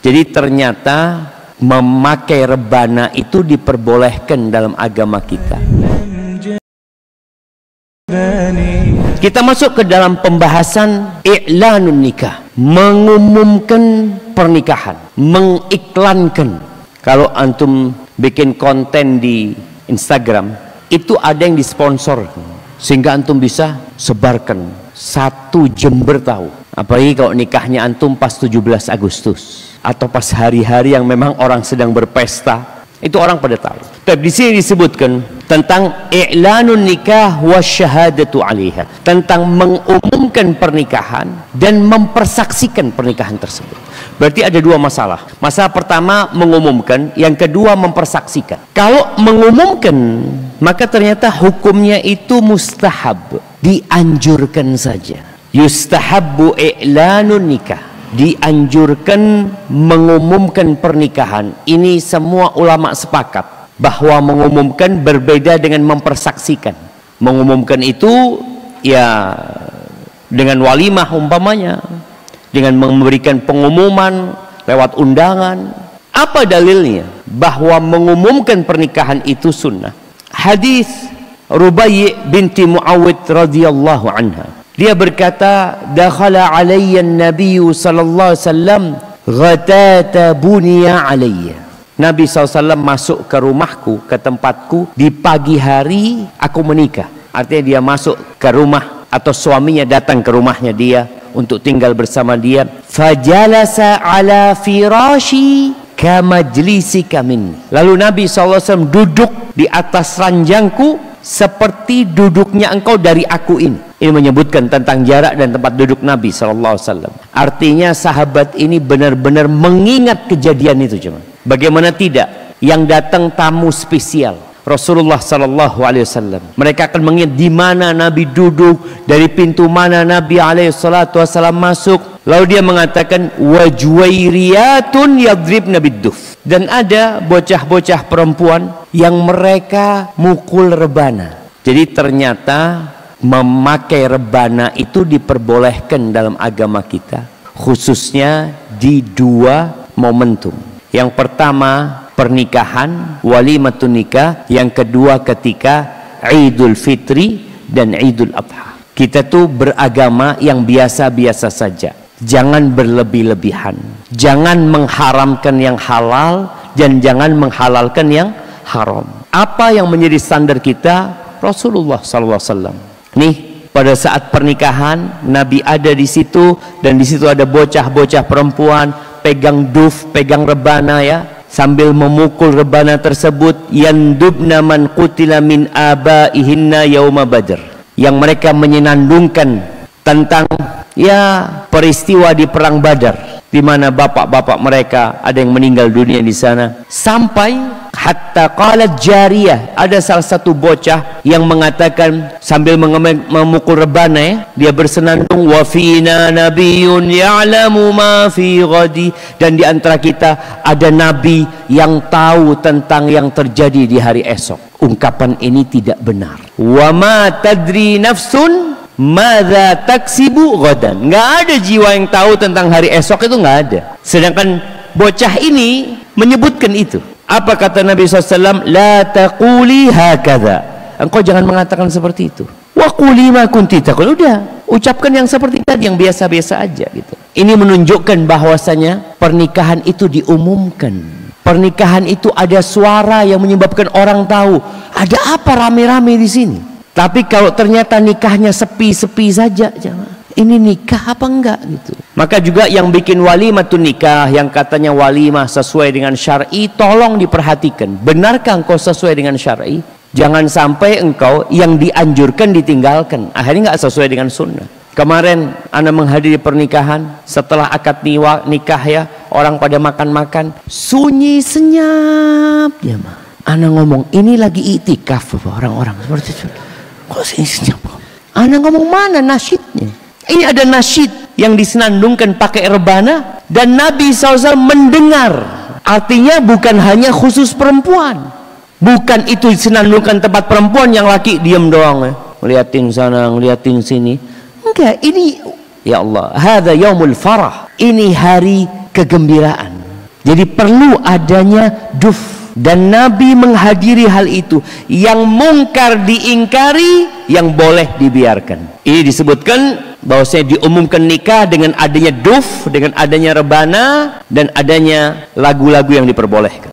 Jadi ternyata memakai rebana itu diperbolehkan dalam agama kita. Kita masuk ke dalam pembahasan i'lanun nikah, mengumumkan pernikahan, mengiklankan. Kalau antum bikin konten di Instagram, itu ada yang disponsor sehingga antum bisa sebarkan satu Jember tahu. Apalagi kalau nikahnya antum pas 17 Agustus atau pas hari-hari yang memang orang sedang berpesta itu orang pada tahu. Tapi di sini disebutkan tentang i'lanun nikah wa syahadatu 'alaiha, tentang mengumumkan pernikahan dan mempersaksikan pernikahan tersebut. Berarti ada dua masalah. Masalah pertama mengumumkan, yang kedua mempersaksikan. Kalau mengumumkan, maka ternyata hukumnya itu mustahab, dianjurkan saja. Yustahabbu i'lanun nikah dianjurkan mengumumkan pernikahan. Ini semua ulama sepakat bahwa mengumumkan berbeda dengan mempersaksikan. Mengumumkan itu ya dengan walimah umpamanya, dengan memberikan pengumuman lewat undangan. Apa dalilnya bahwa mengumumkan pernikahan itu sunnah? Hadis Rubai binti Muawid radhiyallahu anha dia berkata, "Dakhala alayya an-nabiy sallallahu alaihi wasallam ghatata bunya alayya." Nabi SAW masuk ke rumahku, ke tempatku di pagi hari aku menikah. Artinya dia masuk ke rumah atau suaminya datang ke rumahnya dia untuk tinggal bersama dia. Fajalasa ala firashi kamajlisika minni. Lalu Nabi SAW duduk di atas ranjangku seperti duduknya engkau dari aku ini. Ini menyebutkan tentang jarak dan tempat duduk Nabi Wasallam. Artinya sahabat ini benar-benar mengingat kejadian itu cuma. Bagaimana tidak? Yang datang tamu spesial. Rasulullah Wasallam. Mereka akan mengingat di mana Nabi duduk, dari pintu mana Nabi Alaihi Wasallam masuk. Lalu dia mengatakan wajwairiyatun yadribna bidduf. Dan ada bocah-bocah perempuan yang mereka mukul rebana. Jadi ternyata memakai rebana itu diperbolehkan dalam agama kita khususnya di dua momentum. Yang pertama pernikahan, walimatun nikah, yang kedua ketika Idul Fitri dan Idul Adha. Kita tuh beragama yang biasa-biasa saja. Jangan berlebih-lebihan. Jangan mengharamkan yang halal dan jangan menghalalkan yang haram. Apa yang menjadi standar kita? Rasulullah SAW. Nih, pada saat pernikahan Nabi ada di situ dan di situ ada bocah-bocah perempuan pegang duf, pegang rebana ya, sambil memukul rebana tersebut yandubna man qutila min abaihinna yauma badr. Yang mereka menyenandungkan tentang ya peristiwa di perang Badar di mana bapak-bapak mereka ada yang meninggal dunia di sana sampai hatta qalat jariyah ada salah satu bocah yang mengatakan sambil memukul rebana ya, dia bersenandung wa fina nabiyyun ya'lamu ma fi ghadi dan di antara kita ada nabi yang tahu tentang yang terjadi di hari esok ungkapan ini tidak benar wa ma tadri nafsun Mada taksibu godan. Nggak ada jiwa yang tahu tentang hari esok itu nggak ada. Sedangkan bocah ini menyebutkan itu. Apa kata Nabi SAW? La taquli hakada. Engkau jangan mengatakan seperti itu. Wa quli ma kunti taqul. Udah, ucapkan yang seperti tadi yang biasa-biasa aja gitu. Ini menunjukkan bahwasanya pernikahan itu diumumkan. Pernikahan itu ada suara yang menyebabkan orang tahu ada apa rame-rame di sini. Tapi kalau ternyata nikahnya sepi-sepi saja, jangan. Ini nikah apa enggak gitu. Maka juga yang bikin walimah tuh nikah yang katanya walimah sesuai dengan syar'i, tolong diperhatikan. Benarkah engkau sesuai dengan syar'i? Jangan sampai engkau yang dianjurkan ditinggalkan. Akhirnya enggak sesuai dengan sunnah. Kemarin Anda menghadiri pernikahan setelah akad niwa, nikah ya orang pada makan-makan sunyi senyap ya mah. Anda ngomong ini lagi itikaf orang-orang seperti itu. Kok siapa? Anda ngomong mana nasyidnya? Ini ada nasyid yang disenandungkan pakai rebana dan Nabi SAW mendengar. Artinya bukan hanya khusus perempuan. Bukan itu disenandungkan tempat perempuan yang laki diam doang ya. Ngeliatin sana, ngeliatin sini. Enggak, ini ya Allah, hadza yaumul farah. Ini hari kegembiraan. Jadi perlu adanya duf dan Nabi menghadiri hal itu. Yang mungkar diingkari, yang boleh dibiarkan. Ini disebutkan bahwa saya diumumkan nikah dengan adanya duf, dengan adanya rebana dan adanya lagu-lagu yang diperbolehkan.